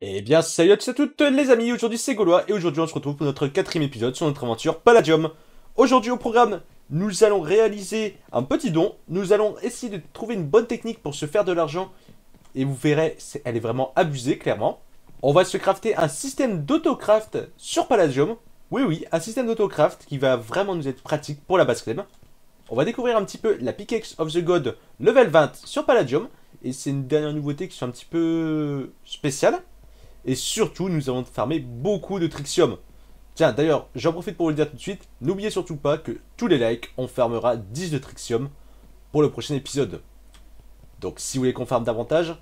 Eh bien, salut à tous et à toutes les amis, aujourd'hui c'est Gaulois et aujourd'hui on se retrouve pour notre quatrième épisode sur notre aventure Palladium. Aujourd'hui au programme, nous allons réaliser un petit don, nous allons essayer de trouver une bonne technique pour se faire de l'argent et vous verrez, elle est vraiment abusée clairement. On va se crafter un système d'autocraft sur Palladium, oui oui, un système d'autocraft qui va vraiment nous être pratique pour la base clem. On va découvrir un petit peu la Pickaxe of the God level 20 sur Palladium et c'est une dernière nouveauté qui sont un petit peu spéciale. Et surtout, nous allons farmer beaucoup de Trixium. Tiens, d'ailleurs, j'en profite pour vous le dire tout de suite. N'oubliez surtout pas que tous les likes, on farmera 10 de Trixium pour le prochain épisode. Donc, si vous voulez qu'on farme davantage,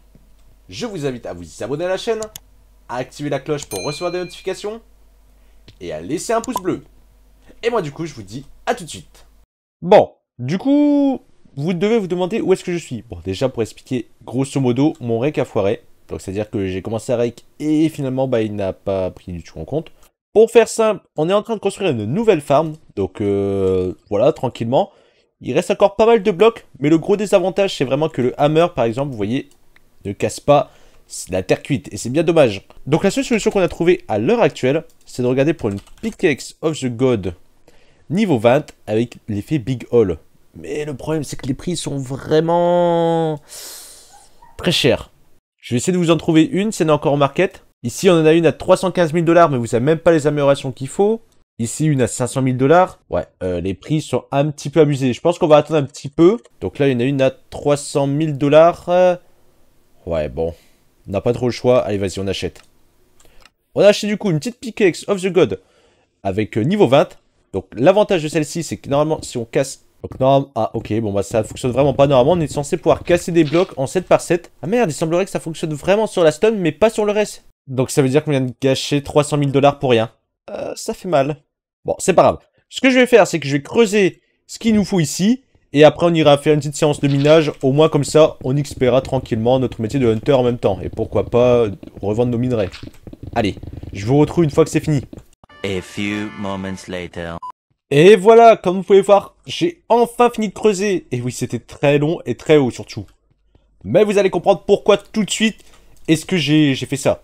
je vous invite à vous abonner à la chaîne, à activer la cloche pour recevoir des notifications et à laisser un pouce bleu. Et moi, du coup, je vous dis à tout de suite. Bon, du coup, vous devez vous demander où est-ce que je suis. Bon, déjà, pour expliquer grosso modo, mon rec a foiré. Donc c'est-à-dire que j'ai commencé à rake et finalement bah, il n'a pas pris du tout en compte. Pour faire simple, on est en train de construire une nouvelle farm. Donc euh, voilà, tranquillement. Il reste encore pas mal de blocs, mais le gros désavantage c'est vraiment que le hammer par exemple, vous voyez, ne casse pas la terre cuite et c'est bien dommage. Donc la seule solution qu'on a trouvée à l'heure actuelle, c'est de regarder pour une Pickaxe of the God niveau 20 avec l'effet Big Hole. Mais le problème c'est que les prix sont vraiment très chers. Je vais essayer de vous en trouver une, si elle est encore en market. Ici, on en a une à 315 000 dollars, mais vous savez même pas les améliorations qu'il faut. Ici, une à 500 000 dollars. Ouais, euh, les prix sont un petit peu abusés. Je pense qu'on va attendre un petit peu. Donc là, il y en a une à 300 000 dollars. Euh, Ouais, bon. On n'a pas trop le choix. Allez, vas-y, on achète. On a acheté du coup une petite pickaxe of the god avec euh, niveau 20. Donc l'avantage de celle-ci, c'est que normalement, si on casse donc non, ah ok, bon bah ça fonctionne vraiment pas. Normalement, on est censé pouvoir casser des blocs en 7 par 7. Ah merde, il semblerait que ça fonctionne vraiment sur la stun, mais pas sur le reste. Donc ça veut dire qu'on vient de gâcher 300 000 dollars pour rien. Euh, ça fait mal. Bon, c'est pas grave. Ce que je vais faire, c'est que je vais creuser ce qu'il nous faut ici. Et après, on ira faire une petite séance de minage. Au moins, comme ça, on XPera tranquillement notre métier de hunter en même temps. Et pourquoi pas revendre nos minerais. Allez, je vous retrouve une fois que c'est fini. A few moments later. Et voilà, comme vous pouvez voir, j'ai enfin fini de creuser. Et oui, c'était très long et très haut surtout. Mais vous allez comprendre pourquoi tout de suite est-ce que j'ai fait ça.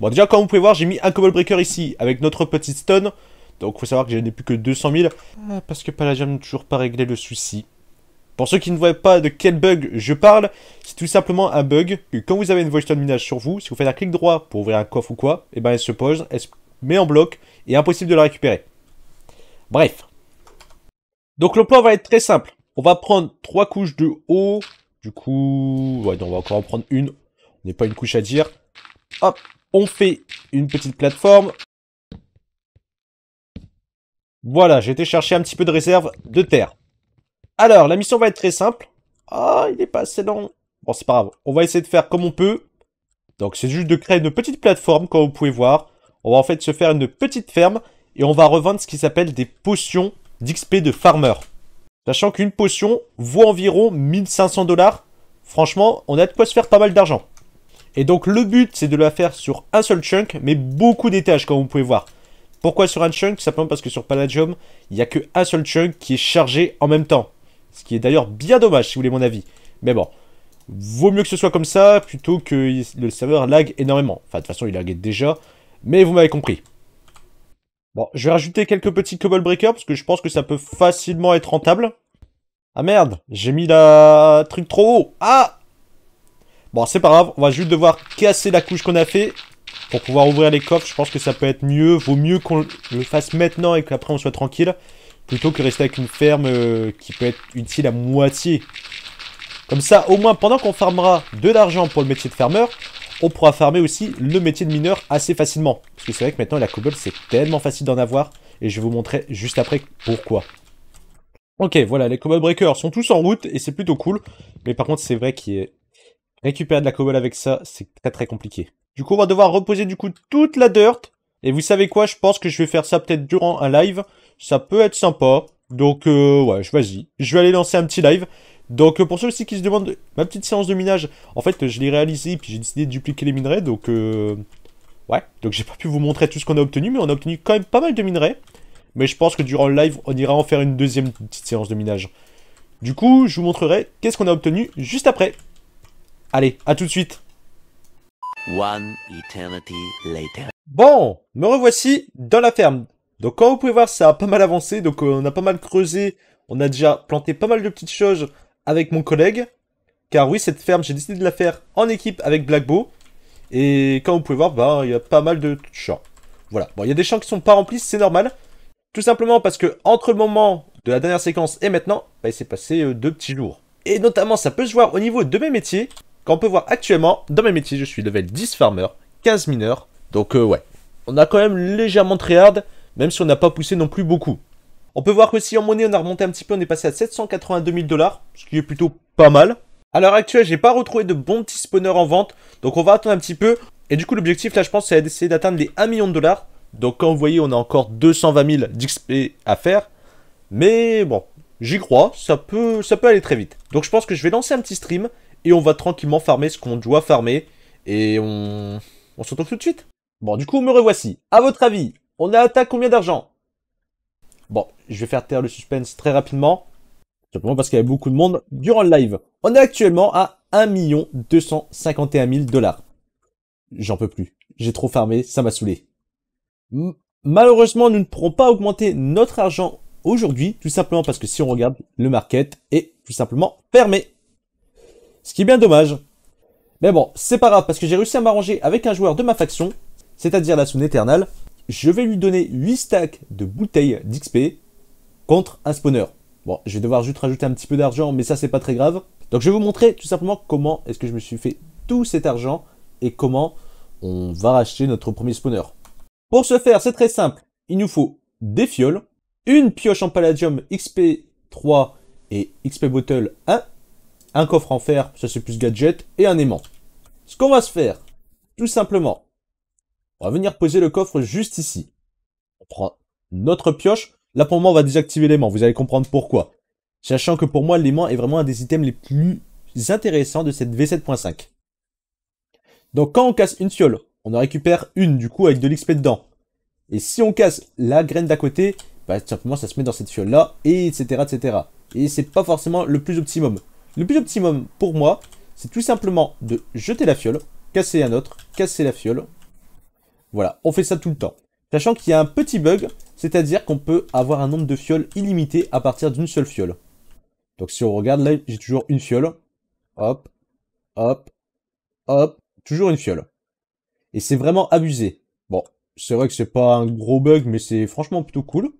Bon, déjà, comme vous pouvez voir, j'ai mis un cobble breaker ici avec notre petite stun. Donc, faut savoir que je n'ai plus que 200 000. Ah, parce que Palladium n'a toujours pas réglé le souci. Pour ceux qui ne voient pas de quel bug je parle, c'est tout simplement un bug que quand vous avez une voice stone minage sur vous, si vous faites un clic droit pour ouvrir un coffre ou quoi, et ben elle se pose, elle se met en bloc et impossible de la récupérer. Bref. Donc le plan va être très simple. On va prendre trois couches de haut. Du coup, ouais, on va encore en prendre une. On n'est pas une couche à dire. Hop, on fait une petite plateforme. Voilà, j'ai été chercher un petit peu de réserve de terre. Alors, la mission va être très simple. Ah, il est pas assez long. Bon, c'est pas grave. On va essayer de faire comme on peut. Donc, c'est juste de créer une petite plateforme, comme vous pouvez voir. On va en fait se faire une petite ferme. Et on va revendre ce qui s'appelle des potions d'XP de farmer. Sachant qu'une potion vaut environ 1500 dollars. Franchement, on a de quoi se faire pas mal d'argent. Et donc le but, c'est de la faire sur un seul chunk, mais beaucoup d'étages, comme vous pouvez voir. Pourquoi sur un chunk? Simplement parce que sur Palladium, il n'y a qu'un seul chunk qui est chargé en même temps. Ce qui est d'ailleurs bien dommage, si vous voulez mon avis. Mais bon, vaut mieux que ce soit comme ça, plutôt que le serveur lag énormément. Enfin, de toute façon, il laguait déjà, mais vous m'avez compris. Bon, je vais rajouter quelques petits cobble breakers parce que je pense que ça peut facilement être rentable. Ah merde, j'ai mis la truc trop haut. Ah Bon, c'est pas grave, on va juste devoir casser la couche qu'on a fait pour pouvoir ouvrir les coffres. Je pense que ça peut être mieux. Vaut mieux qu'on le fasse maintenant et qu'après on soit tranquille plutôt que rester avec une ferme euh, qui peut être utile à moitié. Comme ça, au moins, pendant qu'on farmera de l'argent pour le métier de farmeur, on pourra farmer aussi le métier de mineur assez facilement. Parce que c'est vrai que maintenant, la cobble, c'est tellement facile d'en avoir. Et je vais vous montrer juste après pourquoi. Ok, voilà, les cobble breakers sont tous en route et c'est plutôt cool. Mais par contre, c'est vrai qu'il. Récupérer de la cobble avec ça, c'est très très compliqué. Du coup, on va devoir reposer du coup toute la dirt. Et vous savez quoi, je pense que je vais faire ça peut-être durant un live. Ça peut être sympa. Donc, euh, ouais, vas-y. Je vais aller lancer un petit live. Donc, euh, pour ceux aussi qui se demandent, ma petite séance de minage, en fait, je l'ai réalisée, puis j'ai décidé de dupliquer les minerais, donc, euh, ouais. Donc, j'ai pas pu vous montrer tout ce qu'on a obtenu, mais on a obtenu quand même pas mal de minerais. Mais je pense que durant le live, on ira en faire une deuxième petite séance de minage. Du coup, je vous montrerai qu'est-ce qu'on a obtenu juste après. Allez, à tout de suite. One eternity later. Bon, me revoici dans la ferme. Donc comme vous pouvez voir, ça a pas mal avancé, donc euh, on a pas mal creusé, on a déjà planté pas mal de petites choses avec mon collègue. Car oui, cette ferme, j'ai décidé de la faire en équipe avec Blackbo. Et comme vous pouvez voir, bah, il y a pas mal de champs. Voilà, bon, il y a des champs qui sont pas remplis, c'est normal. Tout simplement parce que entre le moment de la dernière séquence et maintenant, bah, il s'est passé euh, deux petits jours. Et notamment, ça peut se voir au niveau de mes métiers. Quand on peut voir actuellement, dans mes métiers, je suis level 10 farmer, 15 mineurs. Donc euh, ouais, on a quand même légèrement très hard, même si on n'a pas poussé non plus beaucoup. On peut voir qu'aussi en monnaie, on a remonté un petit peu, on est passé à 782 000 dollars, ce qui est plutôt pas mal. À l'heure actuelle, j'ai pas retrouvé de bons petits spawners en vente, donc on va attendre un petit peu. Et du coup, l'objectif là, je pense, c'est d'essayer d'atteindre les 1 million de dollars. Donc comme vous voyez, on a encore 220 000 d'XP à faire. Mais bon, j'y crois, ça peut, ça peut aller très vite. Donc je pense que je vais lancer un petit stream et on va tranquillement farmer ce qu'on doit farmer. Et on, on se retrouve tout de suite. Bon, du coup, me revoici. À votre avis, on a atteint combien d'argent? Bon, je vais faire taire le suspense très rapidement. Simplement parce qu'il y avait beaucoup de monde durant le live. On est actuellement à 1 251 000 dollars. J'en peux plus. J'ai trop farmé, ça m'a saoulé. Malheureusement, nous ne pourrons pas augmenter notre argent aujourd'hui, tout simplement parce que si on regarde, le market est tout simplement fermé. Ce qui est bien dommage. Mais bon, c'est pas grave, parce que j'ai réussi à m'arranger avec un joueur de ma faction, c'est-à-dire la Soon Eternal. Je vais lui donner 8 stacks de bouteilles d'XP contre un spawner. Bon, je vais devoir juste rajouter un petit peu d'argent, mais ça c'est pas très grave. Donc je vais vous montrer tout simplement comment est-ce que je me suis fait tout cet argent et comment on va racheter notre premier spawner. Pour ce faire, c'est très simple. Il nous faut des fioles, une pioche en palladium XP3 et XP Bottle 1, un coffre en fer, ça c'est plus gadget, et un aimant. Ce qu'on va se faire, tout simplement, on va venir poser le coffre juste ici. On prend notre pioche. Là pour moi on va désactiver l'aimant, vous allez comprendre pourquoi. Sachant que pour moi l'aimant est vraiment un des items les plus intéressants de cette V7.5. Donc quand on casse une fiole, on en récupère une du coup avec de l'XP dedans. Et si on casse la graine d'à côté, bah simplement ça se met dans cette fiole là, et etc etc. Et c'est pas forcément le plus optimum. Le plus optimum pour moi, c'est tout simplement de jeter la fiole, casser un autre, casser la fiole. Voilà, on fait ça tout le temps. Sachant qu'il y a un petit bug, c'est-à-dire qu'on peut avoir un nombre de fioles illimité à partir d'une seule fiole. Donc si on regarde là, j'ai toujours une fiole. Hop, hop, hop, toujours une fiole. Et c'est vraiment abusé. Bon, c'est vrai que c'est pas un gros bug, mais c'est franchement plutôt cool.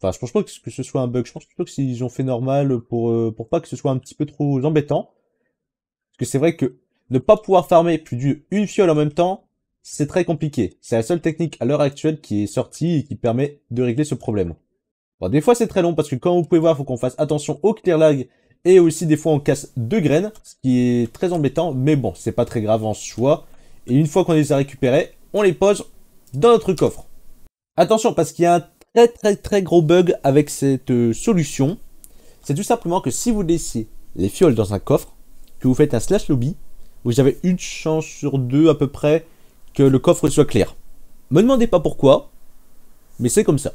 Enfin, je pense pas que ce soit un bug. Je pense plutôt que s'ils ont fait normal pour, euh, pour pas que ce soit un petit peu trop embêtant. Parce que c'est vrai que ne pas pouvoir farmer plus d'une fiole en même temps, c'est très compliqué. C'est la seule technique à l'heure actuelle qui est sortie et qui permet de régler ce problème. Bon, des fois c'est très long parce que comme vous pouvez voir, faut qu'on fasse attention au clear lag et aussi des fois on casse deux graines, ce qui est très embêtant, mais bon, c'est pas très grave en soi. Et une fois qu'on les a récupérés, on les pose dans notre coffre. Attention parce qu'il y a un très très très gros bug avec cette euh, solution. C'est tout simplement que si vous laissez les fioles dans un coffre, que vous faites un slash lobby, vous avez une chance sur deux à peu près que le coffre soit clair. Me demandez pas pourquoi, mais c'est comme ça.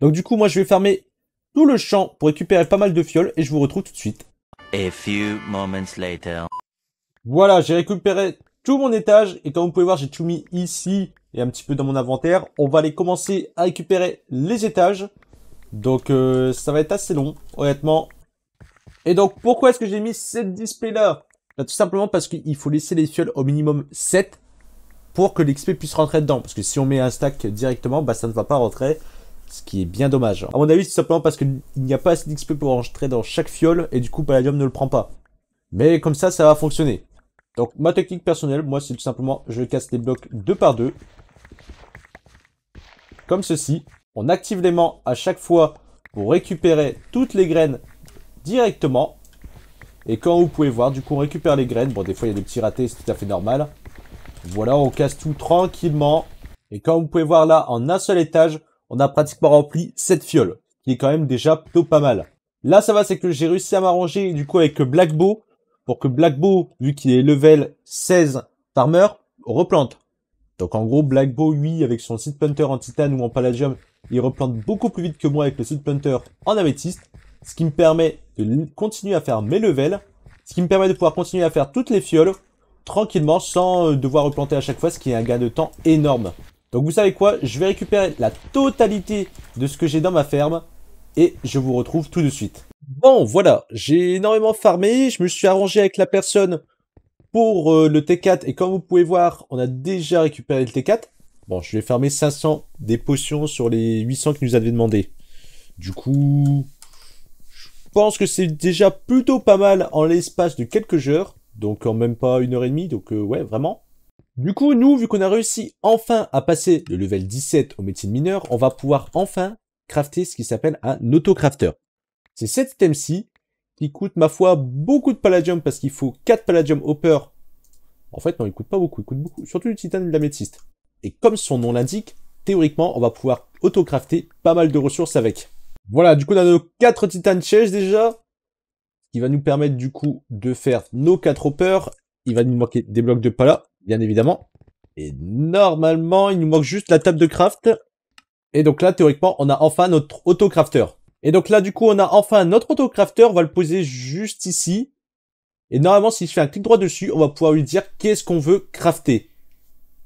Donc du coup, moi je vais fermer tout le champ pour récupérer pas mal de fioles et je vous retrouve tout de suite. A few moments later. Voilà, j'ai récupéré tout mon étage et comme vous pouvez voir, j'ai tout mis ici et un petit peu dans mon inventaire. On va aller commencer à récupérer les étages. Donc euh, ça va être assez long, honnêtement. Et donc pourquoi est-ce que j'ai mis cette display là bah, Tout simplement parce qu'il faut laisser les fioles au minimum 7 pour que l'XP puisse rentrer dedans. Parce que si on met un stack directement, bah ça ne va pas rentrer. Ce qui est bien dommage. À mon avis, c'est simplement parce qu'il n'y a pas assez d'XP pour rentrer dans chaque fiole et du coup Palladium ne le prend pas. Mais comme ça, ça va fonctionner. Donc ma technique personnelle, moi c'est tout simplement, je casse les blocs deux par deux. Comme ceci. On active l'aimant à chaque fois pour récupérer toutes les graines directement. Et quand vous pouvez voir, du coup on récupère les graines. Bon des fois il y a des petits ratés, c'est tout à fait normal. Voilà, on casse tout tranquillement. Et comme vous pouvez voir là, en un seul étage, on a pratiquement rempli cette fiole. Qui est quand même déjà plutôt pas mal. Là ça va, c'est que j'ai réussi à m'arranger du coup avec Blackbow pour que Blackbow, vu qu'il est level 16 farmer, replante. Donc en gros, Blackbow, lui, avec son Seed Punter en titane ou en palladium, il replante beaucoup plus vite que moi avec le Seed Punter en améthyste, ce qui me permet de continuer à faire mes levels, ce qui me permet de pouvoir continuer à faire toutes les fioles, tranquillement sans euh, devoir replanter à chaque fois, ce qui est un gain de temps énorme. Donc vous savez quoi? Je vais récupérer la totalité de ce que j'ai dans ma ferme et je vous retrouve tout de suite. Bon, voilà, j'ai énormément farmé, je me suis arrangé avec la personne pour euh, le T4 et comme vous pouvez voir, on a déjà récupéré le T4. Bon, je vais farmer 500 des potions sur les 800 qu'il nous avait demandé. Du coup, je pense que c'est déjà plutôt pas mal en l'espace de quelques heures. Donc en même pas une heure et demie, donc euh, ouais, vraiment. Du coup, nous, vu qu'on a réussi enfin à passer le level 17 au médecine mineur, on va pouvoir enfin crafter ce qui s'appelle un autocrafter. C'est cet item-ci qui coûte, ma foi, beaucoup de palladium parce qu'il faut 4 palladium hopper. En fait, non, il coûte pas beaucoup, il coûte beaucoup, surtout du titane de la métiste. Et comme son nom l'indique, théoriquement, on va pouvoir autocrafter pas mal de ressources avec. Voilà, du coup, on a nos 4 titane chaises déjà, qui va nous permettre du coup de faire nos 4 hoppers. Il va nous manquer des blocs de pala, bien évidemment. Et normalement, il nous manque juste la table de craft. Et donc là, théoriquement, on a enfin notre autocrafter. Et donc là, du coup, on a enfin notre autocrafter. On va le poser juste ici. Et normalement, si je fais un clic droit dessus, on va pouvoir lui dire qu'est-ce qu'on veut crafter.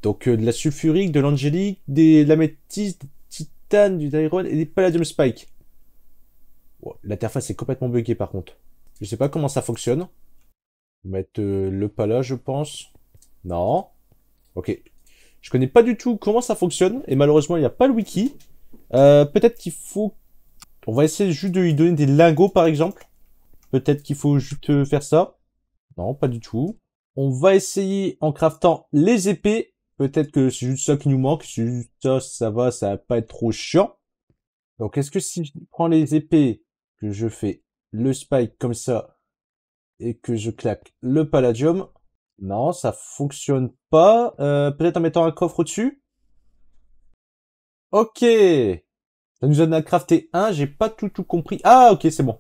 Donc euh, de la sulfurique, de l'angélique, des l'améthyste, du titane, du iron et des palladium spike. L'interface est complètement buggée par contre. Je sais pas comment ça fonctionne. Mettre euh, le pala, je pense. Non. Ok. Je connais pas du tout comment ça fonctionne. Et malheureusement, il n'y a pas le wiki. Euh, Peut-être qu'il faut... On va essayer juste de lui donner des lingots, par exemple. Peut-être qu'il faut juste faire ça. Non, pas du tout. On va essayer en craftant les épées. Peut-être que c'est juste ça qui nous manque. C'est juste ça, ça va, ça va pas être trop chiant. Donc, est-ce que si je prends les épées, que je fais le spike comme ça, et que je claque le palladium, non, ça fonctionne pas. Euh, Peut-être en mettant un coffre au-dessus Ok. Ça nous donne à crafter un, j'ai pas tout tout compris. Ah, ok, c'est bon.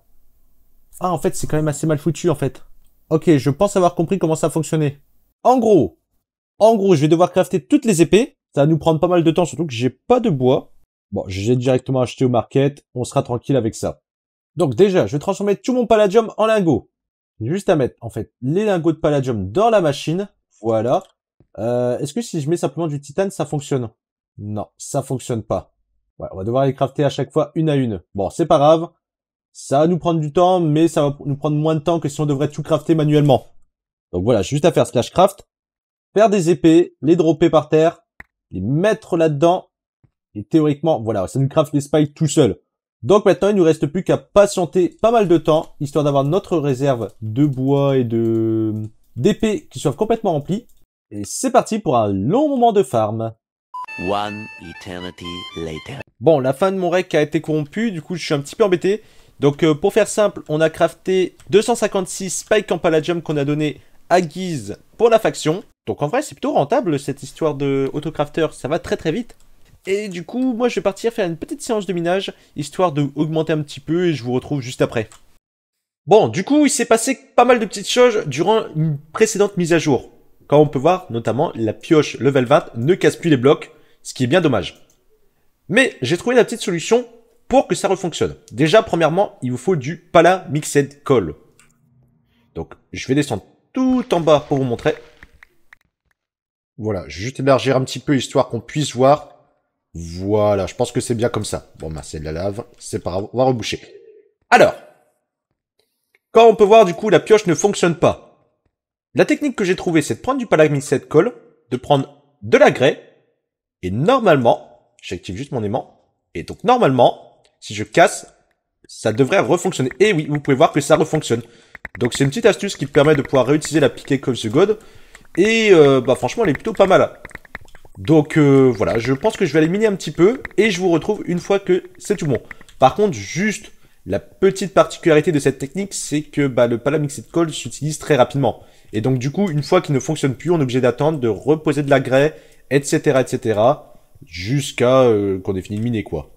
Ah, en fait, c'est quand même assez mal foutu, en fait. Ok, je pense avoir compris comment ça fonctionnait. En gros, en gros, je vais devoir crafter toutes les épées. Ça va nous prendre pas mal de temps, surtout que j'ai pas de bois. Bon, j'ai directement acheté au market. On sera tranquille avec ça. Donc déjà, je vais transformer tout mon palladium en lingots. Juste à mettre, en fait, les lingots de palladium dans la machine. Voilà. Euh, Est-ce que si je mets simplement du titane, ça fonctionne? Non, ça fonctionne pas. Ouais, on va devoir les crafter à chaque fois une à une. Bon, c'est pas grave. Ça va nous prendre du temps, mais ça va nous prendre moins de temps que si on devrait tout crafter manuellement. Donc voilà, juste à faire slash craft. Faire des épées, les dropper par terre, les mettre là-dedans. Et théoriquement, voilà, ça nous craft les spikes tout seul. Donc maintenant, il nous reste plus qu'à patienter pas mal de temps, histoire d'avoir notre réserve de bois et de d'épées qui soient complètement remplies. Et c'est parti pour un long moment de farm. One eternity later. Bon, la fin de mon rec a été corrompue, du coup je suis un petit peu embêté. Donc euh, pour faire simple, on a crafté 256 spikes en palladium qu'on a donné à Guise pour la faction. Donc en vrai c'est plutôt rentable cette histoire de autocrafter, ça va très très vite. Et du coup, moi je vais partir faire une petite séance de minage, histoire de augmenter un petit peu et je vous retrouve juste après. Bon, du coup, il s'est passé pas mal de petites choses durant une précédente mise à jour. Comme on peut voir, notamment, la pioche level 20 ne casse plus les blocs, ce qui est bien dommage. Mais j'ai trouvé la petite solution pour que ça refonctionne. Déjà, premièrement, il vous faut du Pala Mixed Coal. Donc, je vais descendre tout en bas pour vous montrer. Voilà, je vais juste élargir un petit peu histoire qu'on puisse voir. Voilà, je pense que c'est bien comme ça. Bon, bah, c'est de la lave, c'est pas grave, on va reboucher. Alors, quand on peut voir, du coup, la pioche ne fonctionne pas. La technique que j'ai trouvée, c'est de prendre du Pala Mixed Coal, de prendre de la grès, et normalement, j'active juste mon aimant, et donc normalement, si je casse, ça devrait refonctionner. Et oui, vous pouvez voir que ça refonctionne. Donc c'est une petite astuce qui permet de pouvoir réutiliser la Piquet of the God. Et euh, bah franchement, elle est plutôt pas mal. Donc euh, voilà, je pense que je vais aller miner un petit peu. Et je vous retrouve une fois que c'est tout bon. Par contre, juste la petite particularité de cette technique, c'est que bah, le Palamixed Call s'utilise très rapidement. Et donc du coup, une fois qu'il ne fonctionne plus, on est obligé d'attendre, de reposer de la grès, etc. etc. Jusqu'à euh, qu'on ait fini de miner quoi.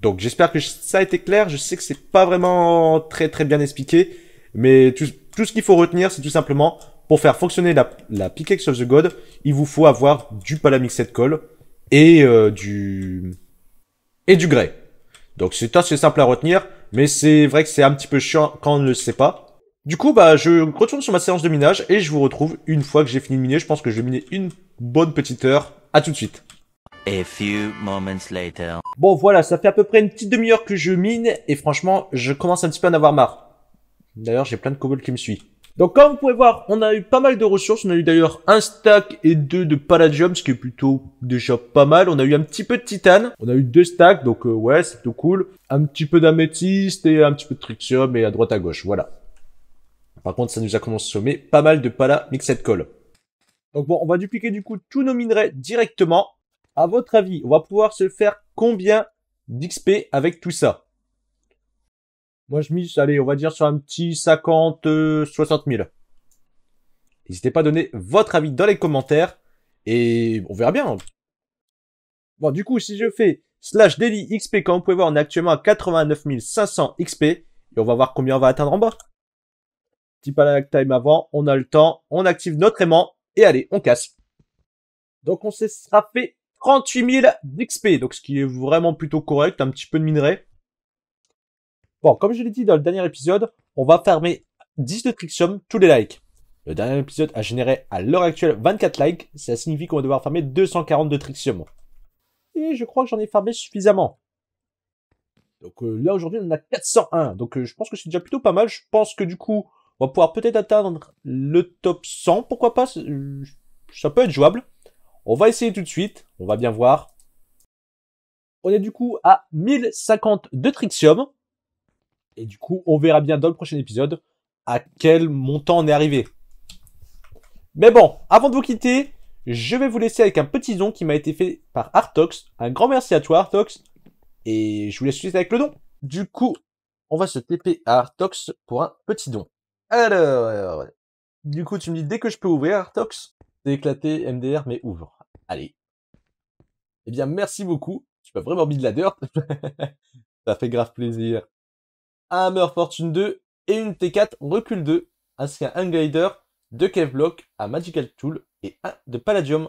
Donc j'espère que ça a été clair. Je sais que c'est pas vraiment très très bien expliqué, mais tout ce qu'il faut retenir, c'est tout simplement pour faire fonctionner la, la Pickaxe of the God, il vous faut avoir du Palamixed Coal et euh, du et du grès. Donc c'est assez simple à retenir, mais c'est vrai que c'est un petit peu chiant quand on ne le sait pas. Du coup, bah, je retourne sur ma séance de minage et je vous retrouve une fois que j'ai fini de miner. Je pense que je vais miner une bonne petite heure. À tout de suite. A few moments later. Bon, voilà, ça fait à peu près une petite demi-heure que je mine et franchement, je commence un petit peu à en avoir marre. D'ailleurs, j'ai plein de cobalt qui me suit. Donc, comme vous pouvez voir, on a eu pas mal de ressources. On a eu d'ailleurs un stack et deux de palladium, ce qui est plutôt déjà pas mal. On a eu un petit peu de titane. On a eu deux stacks, donc euh, ouais, c'est tout cool. Un petit peu d'améthyste et un petit peu de tritium et à droite à gauche, voilà. Par contre, ça nous a consommé pas mal de pala mixed coal. Donc bon, on va dupliquer du coup tous nos minerais directement. À votre avis, on va pouvoir se faire combien d'XP avec tout ça? Moi, je mise, allez, on va dire sur un petit 50, 60 000. N'hésitez pas à donner votre avis dans les commentaires et on verra bien. Bon, du coup, si je fais slash daily XP, comme vous pouvez voir, on est actuellement à 89 500 XP et on va voir combien on va atteindre en bas. Petit palac time avant, on a le temps, on active notre aimant et allez, on casse. Donc on s'est fait 38 000 d'XP, donc ce qui est vraiment plutôt correct, un petit peu de minerai. Bon, comme je l'ai dit dans le dernier épisode, on va fermer 10 de Trixium tous les likes. Le dernier épisode a généré à l'heure actuelle 24 likes, ça signifie qu'on va devoir farmer 240 de Trixium. Et je crois que j'en ai farmé suffisamment. Donc euh, là aujourd'hui on en a 401, donc euh, je pense que c'est déjà plutôt pas mal. Je pense que du coup on va pouvoir peut-être atteindre le top 100, pourquoi pas? Ça peut être jouable. On va essayer tout de suite, on va bien voir. On est du coup à 1050 de Trixium. Et du coup, on verra bien dans le prochain épisode à quel montant on est arrivé. Mais bon, avant de vous quitter, je vais vous laisser avec un petit don qui m'a été fait par Artox. Un grand merci à toi Artox. Et je vous laisse suite avec le don. Du coup, on va se TP à Artox pour un petit don. Alors, du coup, tu me dis dès que je peux ouvrir Artox, c'est éclaté MDR, mais ouvre. Allez. Eh bien, merci beaucoup. Tu m'as vraiment mis de la dirt. Ça fait grave plaisir. Un Hammer Fortune 2 et une T4 recul 2, ainsi qu'un Glider, deux Cave Block, un Magical Tool et un de Palladium.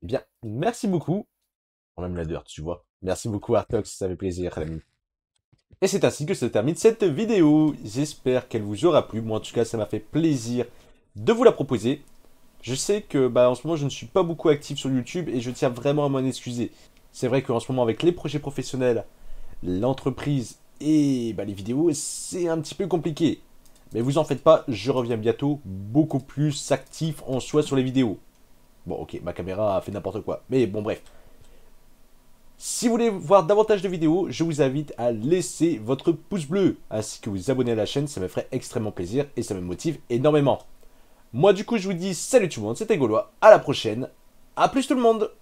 Eh bien, merci beaucoup. Même la dirt, tu vois. Merci beaucoup Artox, ça fait plaisir. Et c'est ainsi que se termine cette vidéo. J'espère qu'elle vous aura plu. Moi, en tout cas, ça m'a fait plaisir de vous la proposer. Je sais que bah, en ce moment, je ne suis pas beaucoup actif sur YouTube et je tiens vraiment à m'en excuser. C'est vrai qu'en ce moment, avec les projets professionnels, l'entreprise et bah, les vidéos, c'est un petit peu compliqué. Mais vous en faites pas, je reviens bientôt beaucoup plus actif en soi sur les vidéos. Bon, ok, ma caméra a fait n'importe quoi. Mais bon, bref. Si vous voulez voir davantage de vidéos, je vous invite à laisser votre pouce bleu, ainsi que vous abonner à la chaîne, ça me ferait extrêmement plaisir et ça me motive énormément. Moi du coup je vous dis salut tout le monde, c'était Gaulois, à la prochaine, à plus tout le monde